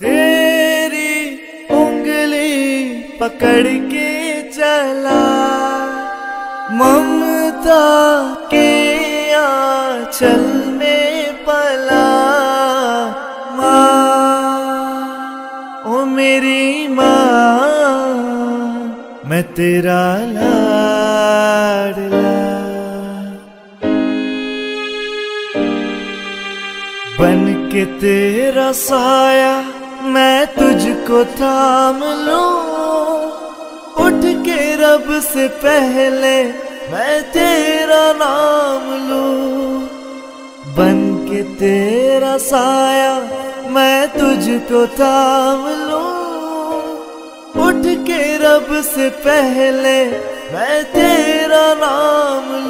तेरी उंगली पकड़ के चला। ममता के आंचल में पला। माँ, ओ मेरी माँ, मैं तेरा ला बन के तेरा साया मैं तुझको थाम लूँ। उठ के रब से पहले मैं तेरा नाम लूँ। बन के तेरा साया मैं तुझको थाम लूँ। उठ के रब से पहले मैं तेरा नाम लूँ